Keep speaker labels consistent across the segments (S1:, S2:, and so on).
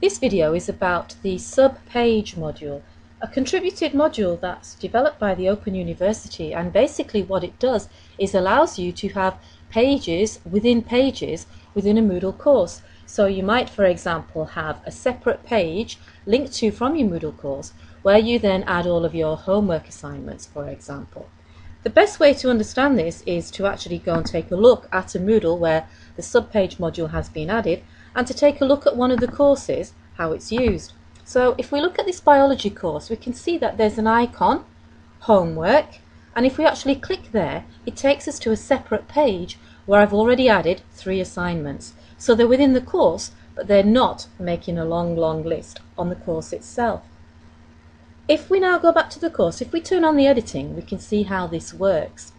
S1: This video is about the sub-page module, a contributed module that's developed by the Open University and basically what it does is allows you to have pages within pages within a Moodle course. So you might, for example, have a separate page linked to from your Moodle course where you then add all of your homework assignments, for example. The best way to understand this is to actually go and take a look at a Moodle where the sub-page module has been added and to take a look at one of the courses, how it's used. So if we look at this biology course, we can see that there's an icon, homework, and if we actually click there, it takes us to a separate page where I've already added three assignments. So they're within the course, but they're not making a long, long list on the course itself. If we now go back to the course, if we turn on the editing, we can see how this works.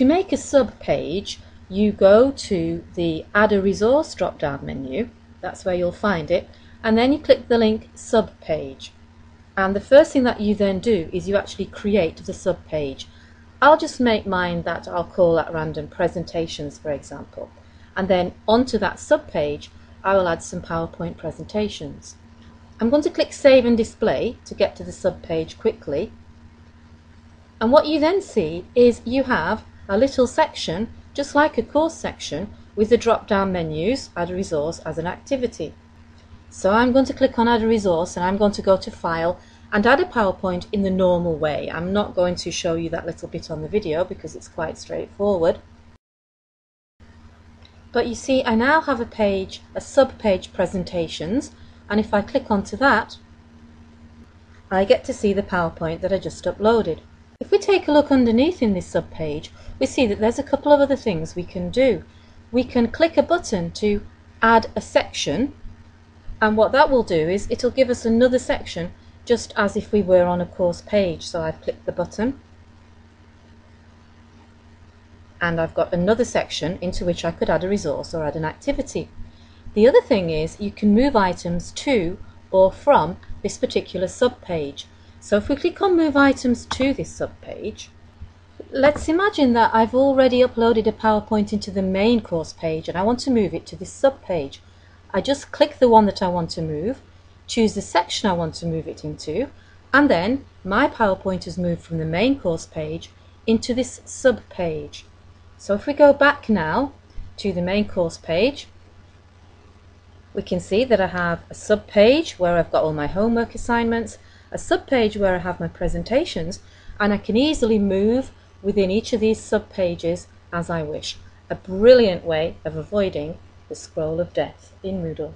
S1: To make a sub-page, you go to the Add a Resource drop-down menu, that's where you'll find it, and then you click the link Sub-page. And the first thing that you then do is you actually create the sub-page. I'll just make mine that I'll call at random presentations, for example. And then onto that sub-page, I will add some PowerPoint presentations. I'm going to click Save and Display to get to the sub-page quickly. And what you then see is you have a little section, just like a course section, with the drop-down menus, add a resource as an activity. So I'm going to click on add a resource and I'm going to go to file and add a PowerPoint in the normal way. I'm not going to show you that little bit on the video because it's quite straightforward. But you see I now have a page, a sub-page presentations and if I click onto that I get to see the PowerPoint that I just uploaded. If we take a look underneath in this sub-page, we see that there's a couple of other things we can do. We can click a button to add a section, and what that will do is it'll give us another section just as if we were on a course page. So I've clicked the button, and I've got another section into which I could add a resource or add an activity. The other thing is you can move items to or from this particular sub-page. So if we click on Move Items to this subpage, let's imagine that I've already uploaded a PowerPoint into the main course page and I want to move it to this subpage. I just click the one that I want to move, choose the section I want to move it into, and then my PowerPoint has moved from the main course page into this subpage. So if we go back now to the main course page, we can see that I have a subpage where I've got all my homework assignments, a subpage where I have my presentations and I can easily move within each of these subpages as I wish. A brilliant way of avoiding the scroll of death in Moodle.